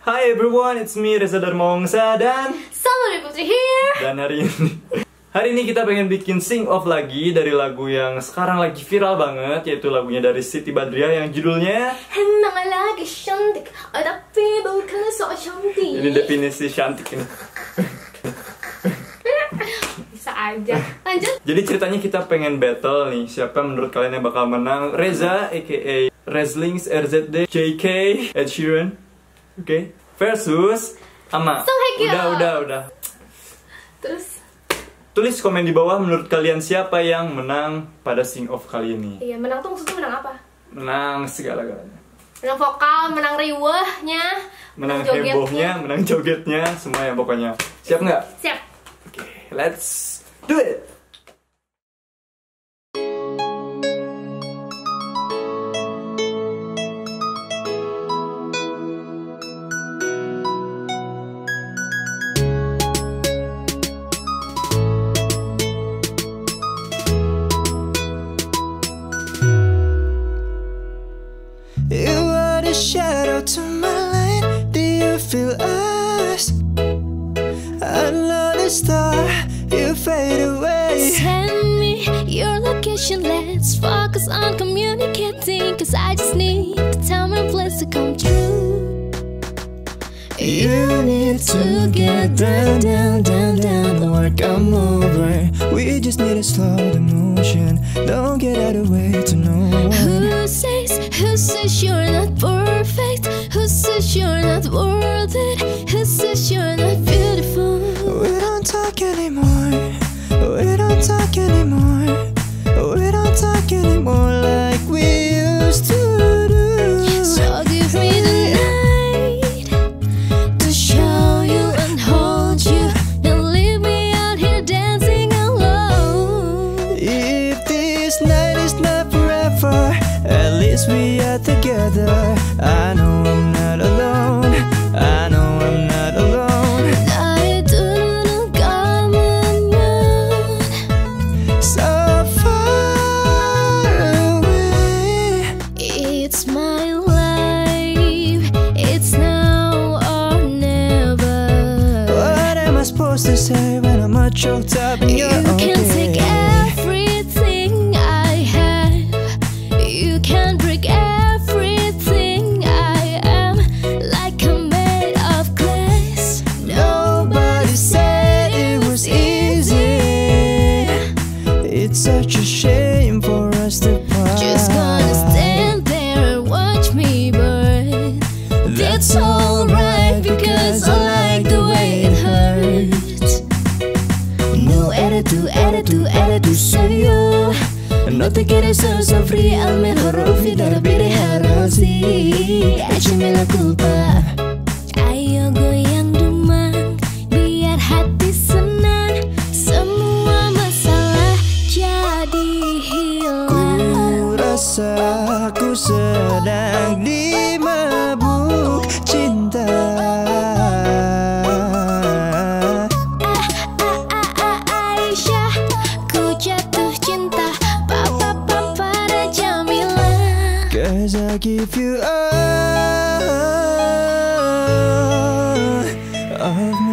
Hi everyone, it's me Reza Darmawangsa dan Selamat Putri here. dan hari ini hari ini kita pengen bikin sing off lagi dari lagu yang sekarang lagi viral banget yaitu lagunya dari Siti Badriah yang judulnya Emang lagi cantik, tapi bukan so cantik. ini definisi cantik ini. Bisa aja. Lanjut. Jadi ceritanya kita pengen battle nih siapa menurut kalian yang bakal menang Reza aka Rezlings RZD JK Ed Sheeran Oke versus Ama Song Hye Kyo. Udah udah udah Terus, Tulis komen di bawah menurut kalian siapa yang menang pada sing off kali ini iya menang tuh maksudnya menang apa? Menang segala-galanya Menang vokal, menang riwehnya, Menang jogetnya. hebohnya, menang jogetnya, semua ya pokoknya Siap nggak? Siap. Oke, let's do it feel us? Another star, you fade away. Send me your location, let's focus on communicating. Cause I just need the time and place to come true. You need to get down, down, down, down. Just need to slow the motion. Don't get out of the way to no one. Who says, who says you're not perfect? Who says you're not worth it? Who says you're not beautiful? We don't talk anymore. We don't talk anymore. If this night is not forever, at least we are together. I know I'm not alone. I know I'm not alone. 나의 두 눈은 감으면 So far away. It's my life. It's now or never. What am I supposed to say when I'm all choked up in You your own can take such a shame for us to part. Just gonna stand there and watch me burn. That's alright because I like the way it hurts. No attitude, attitude, attitude sa'yo No te quieres ser sofrí Al mejor olvidar pilihan así Échame la culpa sedang dimabuk cinta. Aisyah Ku jatuh cinta. Papa papa pada Jamila Cause I give you all of me